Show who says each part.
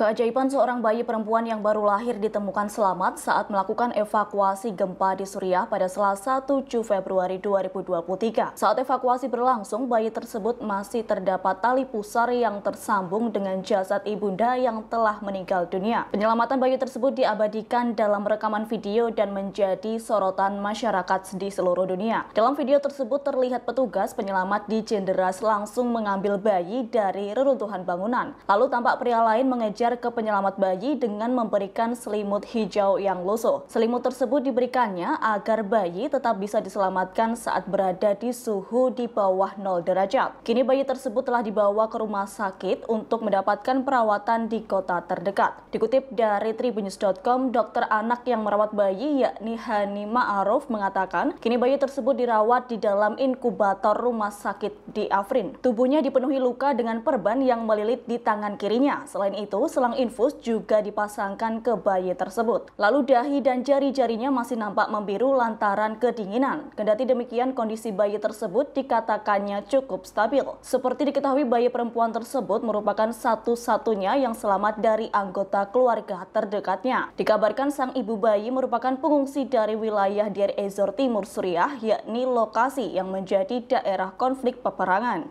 Speaker 1: Keajaiban seorang bayi perempuan yang baru lahir ditemukan selamat saat melakukan evakuasi gempa di Suriah pada Selasa 7 Februari 2023. Saat evakuasi berlangsung, bayi tersebut masih terdapat tali pusar yang tersambung dengan jasad ibunda yang telah meninggal dunia. Penyelamatan bayi tersebut diabadikan dalam rekaman video dan menjadi sorotan masyarakat di seluruh dunia. Dalam video tersebut terlihat petugas penyelamat di Jenderas langsung mengambil bayi dari reruntuhan bangunan. Lalu tampak pria lain mengejar ke penyelamat bayi dengan memberikan selimut hijau yang lusuh. Selimut tersebut diberikannya agar bayi tetap bisa diselamatkan saat berada di suhu di bawah 0 derajat. Kini bayi tersebut telah dibawa ke rumah sakit untuk mendapatkan perawatan di kota terdekat. Dikutip dari tribunnews.com, dokter anak yang merawat bayi yakni Hani Ma'aruf mengatakan, kini bayi tersebut dirawat di dalam inkubator rumah sakit di Afrin. Tubuhnya dipenuhi luka dengan perban yang melilit di tangan kirinya. Selain itu, selang infus juga dipasangkan ke bayi tersebut. Lalu dahi dan jari-jarinya masih nampak membiru lantaran kedinginan. Kendati demikian, kondisi bayi tersebut dikatakannya cukup stabil. Seperti diketahui, bayi perempuan tersebut merupakan satu-satunya yang selamat dari anggota keluarga terdekatnya. Dikabarkan sang ibu bayi merupakan pengungsi dari wilayah Deir Ezor Timur Suriah, yakni lokasi yang menjadi daerah konflik peperangan.